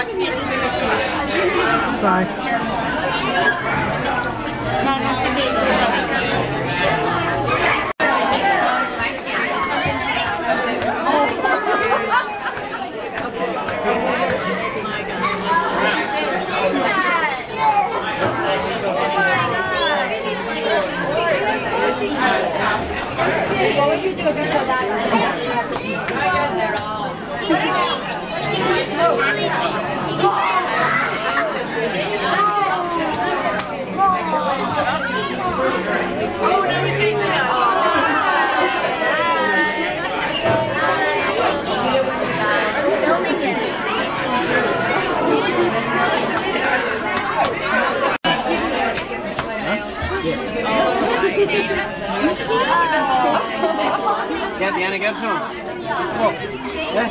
watch Steven's fingers first. Sorry. Yeah, Deanna, get him. Come. Yeah.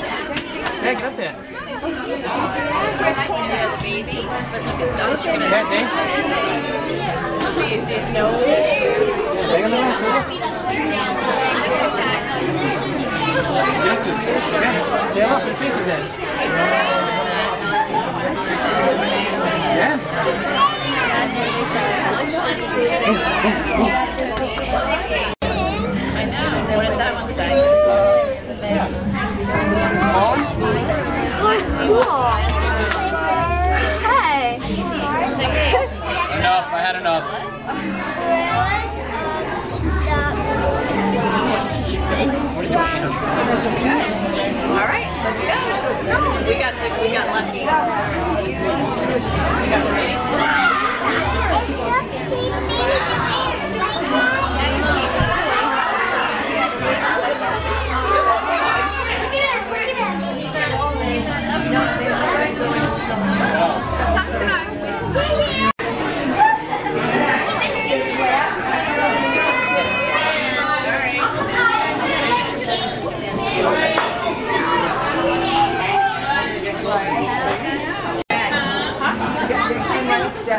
Yeah, get there. Yeah, Dave. Take him away, Silver. Get to it. Yeah. Up and face it then. Yeah. What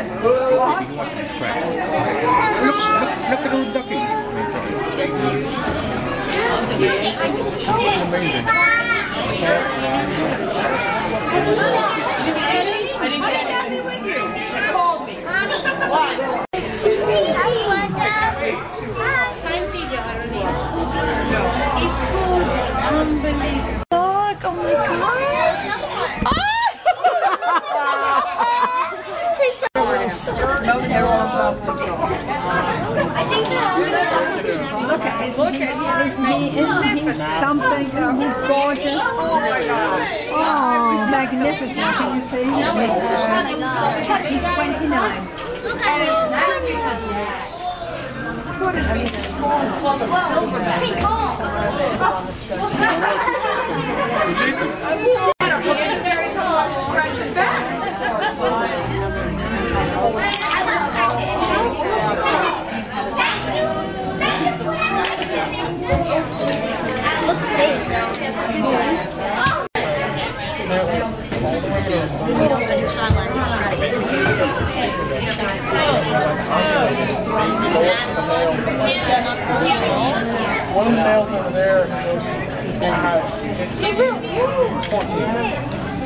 Look at those duckies. I didn't should have called me. Why? Look, oh my gosh. Look at his Look at his knee. Isn't something? Isn't he gorgeous? Oh my gosh. Oh, he's magnificent. Can you see? He's 29. What an Jason. One of the males over there is going to have 14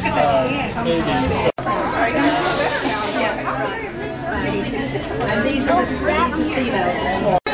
uh, babies. And these are the females,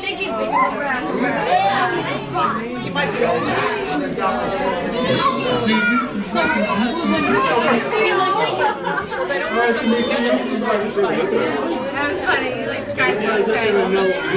think he's big? He might be old. That was funny. He like scratched his face.